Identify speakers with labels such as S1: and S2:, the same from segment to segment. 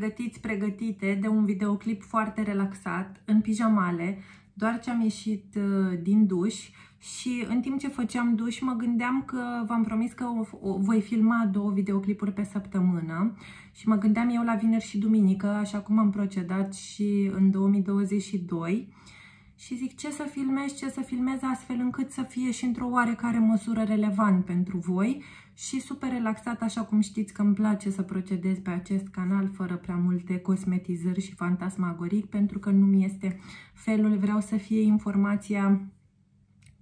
S1: pregătiți, pregătite de un videoclip foarte relaxat, în pijamale, doar ce am ieșit uh, din duș și în timp ce făceam duș mă gândeam că v-am promis că o, o, voi filma două videoclipuri pe săptămână și mă gândeam eu la vineri și duminică, așa cum am procedat și în 2022 și zic ce să filmez, ce să filmez astfel încât să fie și într-o oarecare măsură relevant pentru voi și super relaxat, așa cum știți că îmi place să procedez pe acest canal fără prea multe cosmetizări și fantasmagoric, pentru că nu mi este felul, vreau să fie informația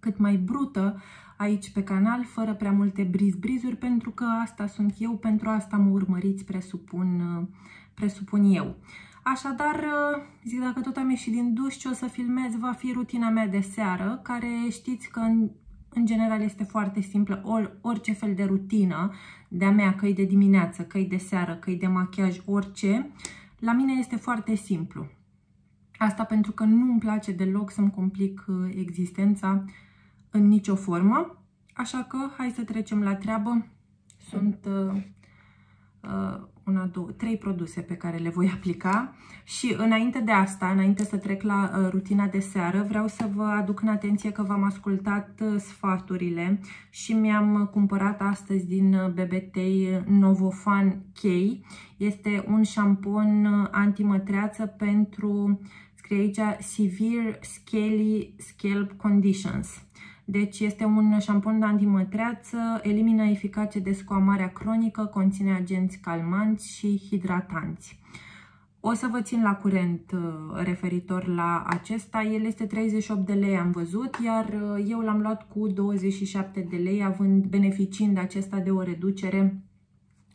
S1: cât mai brută aici pe canal, fără prea multe briz-brizuri, pentru că asta sunt eu, pentru asta mă urmăriți, presupun, presupun eu. Așadar, uh, zic, dacă tot am ieșit din duș, ce o să filmez va fi rutina mea de seară, care știți că în, în general este foarte simplă, Or, orice fel de rutină de-a mea, că de dimineață, că de seară, că de machiaj, orice, la mine este foarte simplu. Asta pentru că nu îmi place deloc să-mi complic uh, existența în nicio formă. Așa că hai să trecem la treabă. Sunt uh, uh, una, două, trei produse pe care le voi aplica și înainte de asta, înainte să trec la uh, rutina de seară, vreau să vă aduc în atenție că v-am ascultat uh, sfaturile și mi-am cumpărat astăzi din uh, BBT Novofan K. Este un șampon uh, antimătreață pentru, scrie aici, Severe Scaly Scalp Conditions. Deci este un șampon de antimătreață, elimină eficace descoamarea cronică, conține agenți calmanți și hidratanți. O să vă țin la curent uh, referitor la acesta. El este 38 de lei, am văzut, iar uh, eu l-am luat cu 27 de lei, având beneficiind acesta de o reducere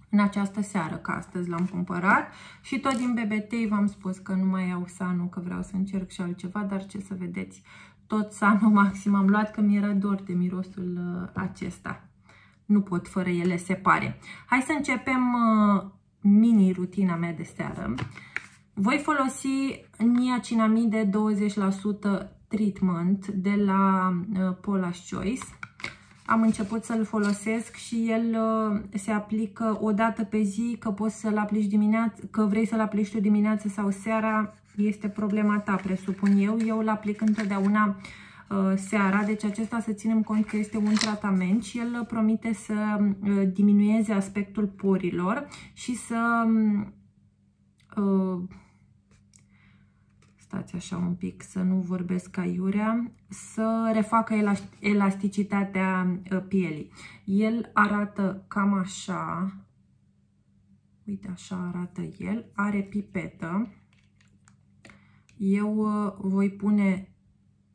S1: în această seară, că astăzi l-am cumpărat. Și tot din BBT v-am spus că nu mai iau Sanu, că vreau să încerc și altceva, dar ce să vedeți, tot Sano Maxim am luat că mi-era dor de mirosul uh, acesta. Nu pot fără ele separe. Hai să începem uh, mini rutina mea de seară. Voi folosi niacinamide 20% treatment de la uh, Paula's Choice. Am început să-l folosesc și el se aplică o dată pe zi, că poți să-l aplici dimineața, că vrei să-l aplici tu dimineața sau seara, este problema ta, presupun eu. Eu îl aplic întotdeauna uh, seara, deci acesta să ținem cont că este un tratament și el promite să uh, diminueze aspectul porilor și să uh, stați așa un pic, să nu vorbesc aiurea, să refacă elasticitatea pielii. El arată cam așa, uite așa arată el, are pipetă, eu uh, voi pune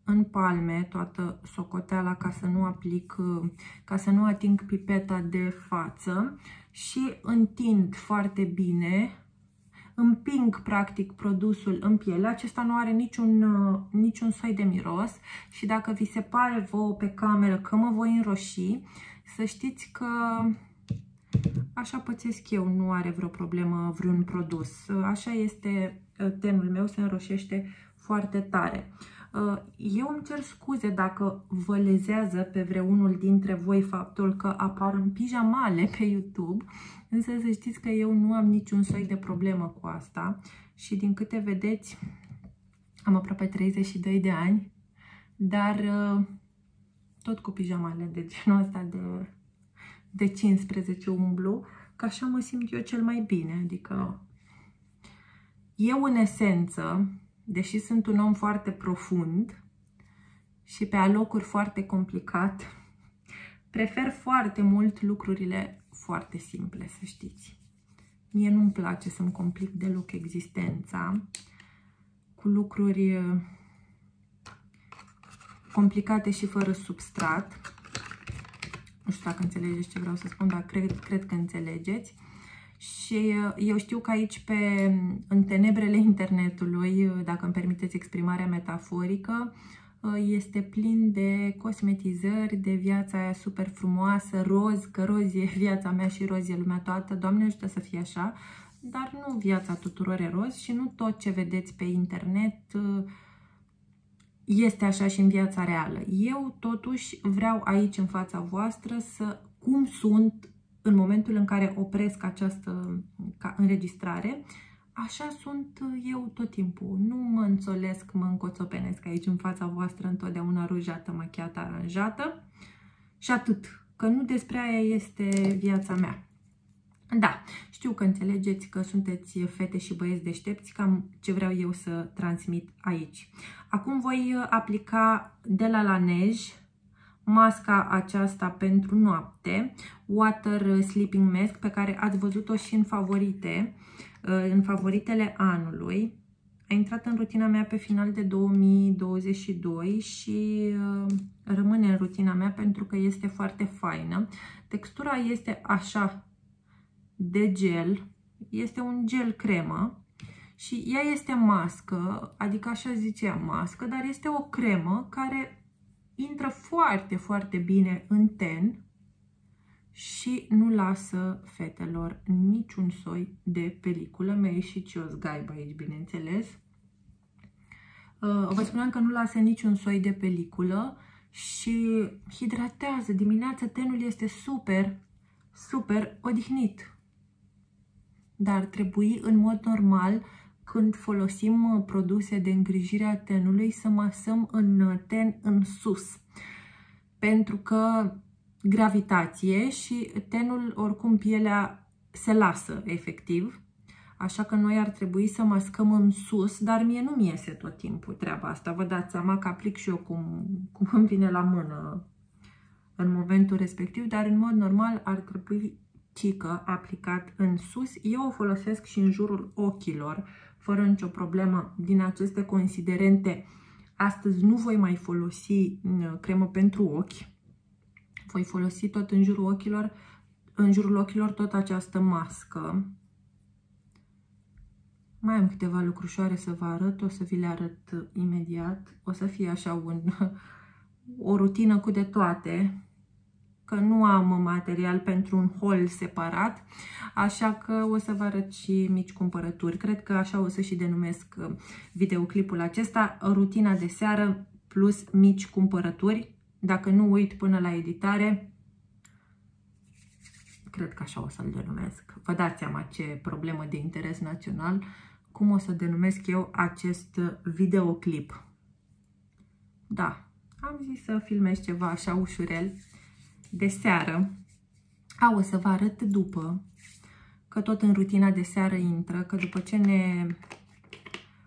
S1: în palme toată socoteala ca să nu aplic, uh, ca să nu ating pipeta de față și întind foarte bine, împing practic produsul în piele. Acesta nu are niciun, uh, niciun soi de miros și dacă vi se pare vouă pe cameră că mă voi înroși, să știți că așa pățesc eu, nu are vreo problemă vreun produs. Așa este tenul meu se înroșește foarte tare. Uh, eu îmi cer scuze dacă vă lezează pe vreunul dintre voi faptul că apar în pijamale pe YouTube, însă să știți că eu nu am niciun soi de problemă cu asta și din câte vedeți am aproape 32 de ani, dar uh, tot cu pijamale de genul ăsta de, de 15 umblu, că așa mă simt eu cel mai bine, adică eu, în esență, deși sunt un om foarte profund și pe alocuri foarte complicat, prefer foarte mult lucrurile foarte simple, să știți. Mie nu-mi place să-mi complic deloc existența cu lucruri uh, complicate și fără substrat. Nu știu dacă înțelegeți ce vreau să spun, dar cred, cred că înțelegeți. Și uh, eu știu că aici, pe, în tenebrele internetului, uh, dacă îmi permiteți exprimarea metaforică, uh, este plin de cosmetizări, de viața aia super frumoasă, roz, că roz e viața mea și roz e lumea toată. Doamne ajută să fie așa, dar nu viața tuturor e roz și nu tot ce vedeți pe internet este așa și în viața reală. Eu totuși vreau aici în fața voastră să cum sunt în momentul în care opresc această înregistrare, așa sunt eu tot timpul. Nu mă înțolesc, mă încoțopenesc aici în fața voastră întotdeauna rujată, machiată, aranjată. Și atât, că nu despre aia este viața mea. Da, știu că înțelegeți că sunteți fete și băieți deștepți, cam ce vreau eu să transmit aici. Acum voi aplica de la Laneige masca aceasta pentru noapte, Water Sleeping Mask, pe care ați văzut-o și în favorite, în favoritele anului. A intrat în rutina mea pe final de 2022 și uh, rămâne în rutina mea pentru că este foarte faină. Textura este așa de gel, este un gel cremă și ea este mască, adică așa zicea mască, dar este o cremă care intră foarte, foarte bine în ten și nu lasă fetelor niciun soi de peliculă. Mi-a ieșit și o zgaibă aici, bineînțeles. Uh, vă spuneam că nu lasă niciun soi de peliculă și hidratează. Dimineața tenul este super, super odihnit. Dar trebuie în mod normal când folosim uh, produse de îngrijire a tenului să masăm în uh, ten în sus. Pentru că gravitație și tenul, oricum pielea se lasă efectiv. Așa că noi ar trebui să mascăm în sus, dar mie nu mi iese tot timpul treaba asta. Vă dați seama că aplic și eu cum, cum îmi vine la mână în momentul respectiv, dar în mod normal ar trebui cică aplicat în sus. Eu o folosesc și în jurul ochilor, fără nicio problemă din aceste considerente. Astăzi nu voi mai folosi mm, cremă pentru ochi. Voi folosi tot în jurul ochilor, în jurul ochilor tot această mască. Mai am câteva lucrușoare să vă arăt, o să vi le arăt imediat. O să fie așa un, o rutină cu de toate că nu am material pentru un haul separat, așa că o să vă arăt și mici cumpărături. Cred că așa o să și denumesc uh, videoclipul acesta, rutina de seară plus mici cumpărături. Dacă nu uit până la editare, cred că așa o să-l denumesc. Vă dați seama ce problemă de interes național, cum o să denumesc eu acest videoclip. Da, am zis să filmez ceva așa ușurel de seară. A, o să vă arăt după, că tot în rutina de seară intră, că după ce ne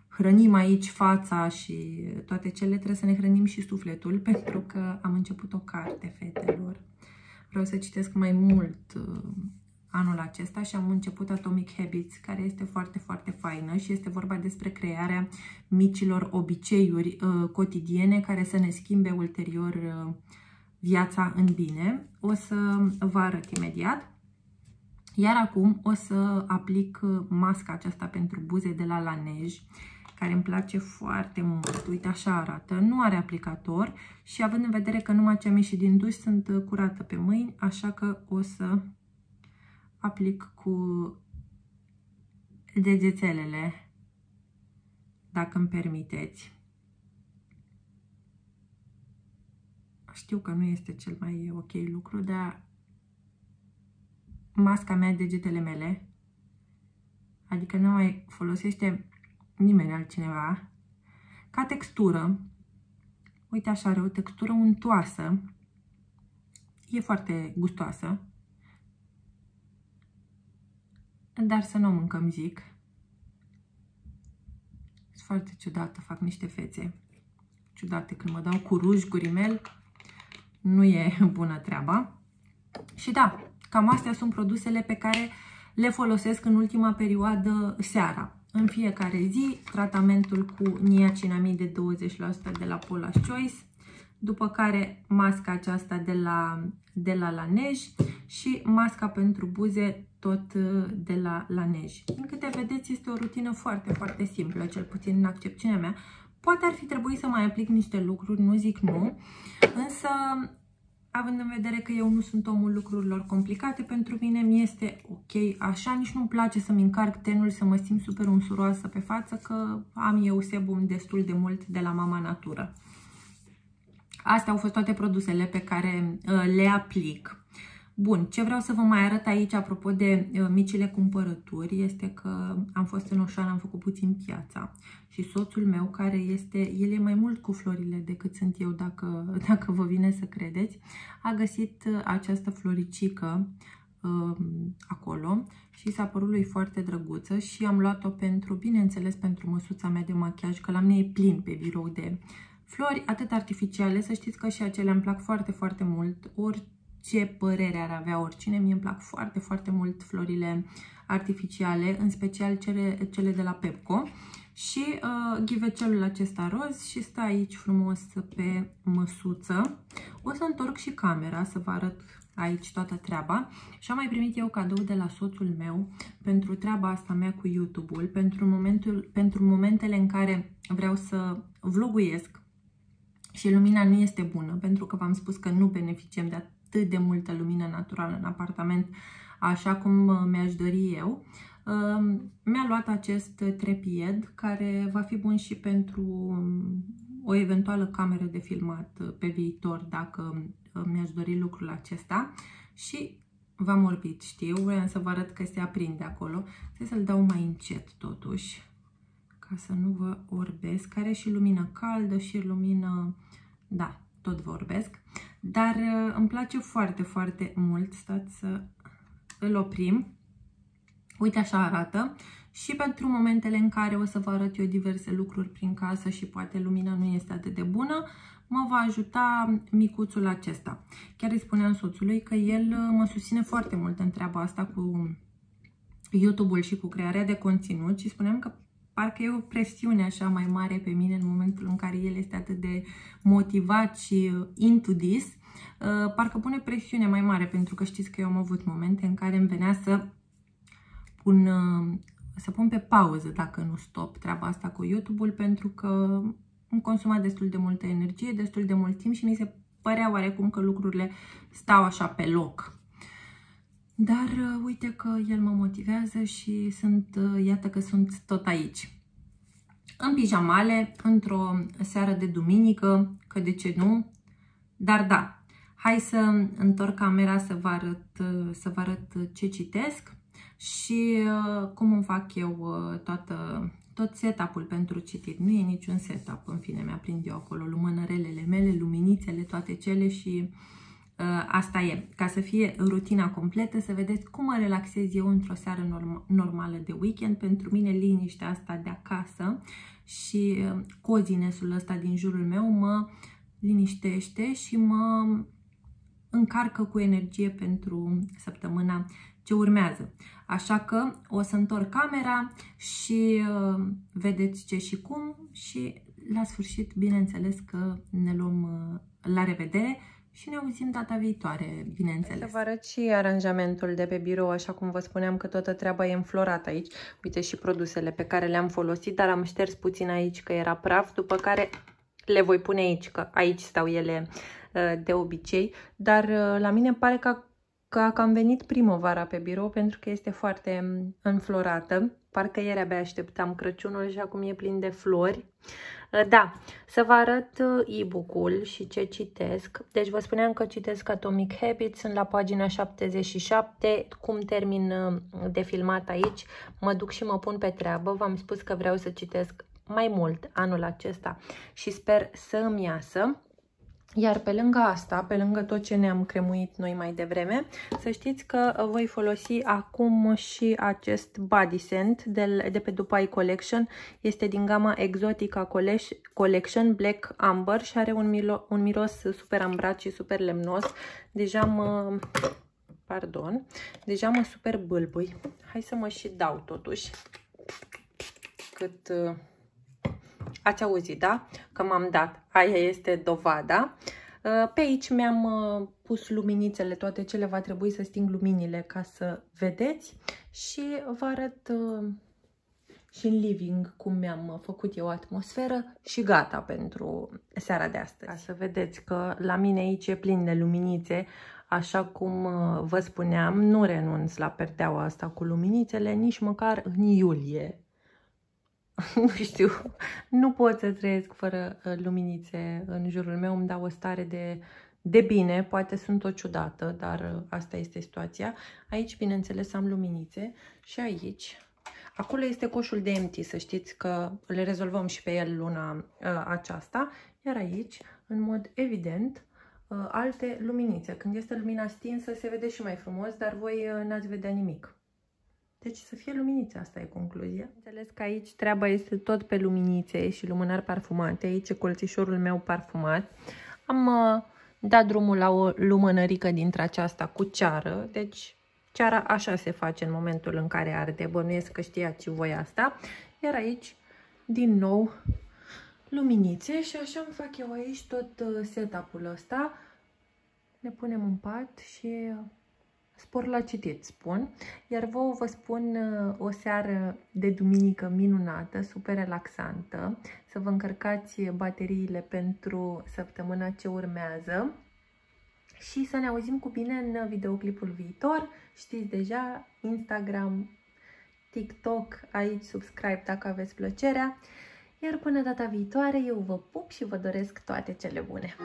S1: hrănim aici fața și toate cele, trebuie să ne hrănim și sufletul, pentru că am început o carte, fetelor. Vreau să citesc mai mult uh, anul acesta și am început Atomic Habits, care este foarte, foarte faină și este vorba despre crearea micilor obiceiuri uh, cotidiene care să ne schimbe ulterior uh, viața în bine. O să vă arăt imediat. Iar acum o să aplic masca aceasta pentru buze de la Laneige, care îmi place foarte mult. Uite, așa arată. Nu are aplicator și având în vedere că numai ce am ieșit din duș sunt curată pe mâini, așa că o să aplic cu degețelele, dacă îmi permiteți. Știu că nu este cel mai ok lucru, dar masca mea, degetele mele, adică nu mai folosește nimeni altcineva, ca textură, uite așa are o textură untoasă, e foarte gustoasă, dar să nu o mâncăm, zic. Sunt foarte ciudată, fac niște fețe ciudate când mă dau cu ruj, cu rimel nu e bună treaba. Și da, cam astea sunt produsele pe care le folosesc în ultima perioadă seara. În fiecare zi, tratamentul cu niacinamid de 20% de la Paula's Choice, după care masca aceasta de la, de la Laneige și masca pentru buze tot de la Laneige. Din câte vedeți, este o rutină foarte, foarte simplă, cel puțin în accepțiunea mea. Poate ar fi trebuit să mai aplic niște lucruri, nu zic nu, însă având în vedere că eu nu sunt omul lucrurilor complicate, pentru mine mi este ok așa, nici nu-mi place să-mi încarc tenul, să mă simt super unsuroasă pe față, că am eu sebum destul de mult de la Mama Natură. Astea au fost toate produsele pe care uh, le aplic. Bun, ce vreau să vă mai arăt aici, apropo de uh, micile cumpărături, este că am fost în Oșan, am făcut puțin piața și soțul meu, care este, el e mai mult cu florile decât sunt eu, dacă, dacă vă vine să credeți, a găsit uh, această floricică uh, acolo și s-a părut lui foarte drăguță și am luat-o pentru, bineînțeles, pentru măsuța mea de machiaj, că la mine e plin pe birou de flori, atât artificiale, să știți că și acelea îmi plac foarte, foarte mult, ori ce părere ar avea oricine. Mie îmi plac foarte, foarte mult florile artificiale, în special cele, cele de la Pepco. Și uh, ghivecelul acesta roz și stă aici frumos pe măsuță. O să întorc și camera să vă arăt aici toată treaba. Și am mai primit eu cadou de la soțul meu pentru treaba asta mea cu YouTube-ul, pentru, momentul, pentru momentele în care vreau să vloguiesc și lumina nu este bună, pentru că v-am spus că nu beneficiem de atât de multă lumină naturală în apartament, așa cum uh, mi-aș dori eu. Um, mi-a luat acest trepied, care va fi bun și pentru um, o eventuală cameră de filmat uh, pe viitor, dacă uh, mi-aș dori lucrul acesta. Și v-am orbit, știu, vreau să vă arăt că se aprinde acolo. Trebuie să-l dau mai încet totuși, ca să nu vă orbesc. Care și lumină caldă și lumină, da, tot vorbesc. Dar uh, îmi place foarte, foarte mult. Stați să îl oprim. Uite așa arată. Și pentru momentele în care o să vă arăt eu diverse lucruri prin casă și poate lumina nu este atât de bună, mă va ajuta micuțul acesta. Chiar îi spuneam soțului că el uh, mă susține foarte mult în treaba asta cu YouTube-ul și cu crearea de conținut și spuneam că parcă e o presiune așa mai mare pe mine în momentul în care el este atât de motivat și uh, into this, uh, parcă pune presiune mai mare, pentru că știți că eu am avut momente în care îmi venea să pun, uh, să pun pe pauză, dacă nu stop, treaba asta cu YouTube-ul, pentru că îmi consuma destul de multă energie, destul de mult timp și mi se părea oarecum că lucrurile stau așa pe loc. Dar uh, uite că el mă motivează și sunt, uh, iată că sunt tot aici. În pijamale, într-o seară de duminică, că de ce nu? Dar da, hai să întorc camera să vă arăt, uh, să vă arăt ce citesc și cum îmi fac eu toată, tot setup-ul pentru citit. Nu e niciun setup, în fine, mi-aprind eu acolo lumânărelele mele, luminițele, toate cele și uh, Uh, asta e, ca să fie rutina completă, să vedeți cum mă relaxez eu într-o seară norm normală de weekend. Pentru mine liniștea asta de acasă și uh, cozinesul ăsta din jurul meu mă liniștește și mă încarcă cu energie pentru săptămâna ce urmează. Așa că o să întorc camera și uh, vedeți ce și cum și la sfârșit, bineînțeles că ne luăm uh, la revedere și ne auzim data viitoare, bineînțeles. Să vă arăt și aranjamentul de pe birou, așa cum vă spuneam că toată treaba e înflorată aici. Uite și produsele pe care le-am folosit, dar am șters puțin aici că era praf, după care le voi pune aici, că aici stau ele uh, de obicei, dar uh, la mine pare că, că am venit primăvara pe birou pentru că este foarte um, înflorată. Parcă ieri abia așteptam Crăciunul și acum e plin de flori. Uh, da, să vă arăt uh, e-book-ul și ce citesc. Deci vă spuneam că citesc Atomic Habits, sunt la pagina 77. Cum termin uh, de filmat aici, mă duc și mă pun pe treabă. V-am spus că vreau să citesc mai mult anul acesta și sper să îmi iasă. Iar pe lângă asta, pe lângă tot ce ne-am cremuit noi mai devreme, să știți că voi folosi acum și acest body scent de, de pe Dubai Collection. Este din gama Exotica Collection Black Amber și are un, milo, un miros super ambrat și super lemnos. Deja mă... Pardon. Deja mă super bâlbui. Hai să mă și dau totuși. Cât Ați auzit, da? Că m-am dat. Aia este dovada. Uh, pe aici mi-am uh, pus luminițele, toate cele va trebui să sting luminile ca să vedeți și vă arăt uh, și în living cum mi-am făcut eu atmosferă și gata pentru seara de astăzi. Ca să vedeți că la mine aici e plin de luminițe, așa cum vă spuneam, nu renunț la perdeaua asta cu luminițele nici măcar în iulie. Nu știu, nu pot să trăiesc fără uh, luminițe în jurul meu, îmi dau o stare de, de bine, poate sunt o ciudată, dar asta este situația. Aici, bineînțeles, am luminițe și aici Acolo este coșul de empty, să știți că le rezolvăm și pe el luna uh, aceasta. Iar aici, în mod evident, uh, alte luminițe. Când este lumina stinsă, se vede și mai frumos, dar voi uh, n-ați vedea nimic. Deci să fie luminițe, asta e concluzia. Înțeles că aici treaba este tot pe luminițe și lumânări parfumate. Aici e colțișorul meu parfumat. Am uh, dat drumul la o lumânărică dintre aceasta cu ceară, deci Ceara așa se face în momentul în care arde. Bănuiesc că știați voi asta. Iar aici, din nou, luminițe și așa îmi fac eu aici tot uh, setup-ul ăsta. Ne punem în pat și uh, spor la citit, spun. Iar vouă vă spun uh, o seară de duminică minunată, super relaxantă, să vă încărcați bateriile pentru săptămâna ce urmează și să ne auzim cu bine în videoclipul viitor. Știți deja, Instagram, TikTok, aici subscribe dacă aveți plăcerea. Iar până data viitoare, eu vă pup și vă doresc toate cele bune!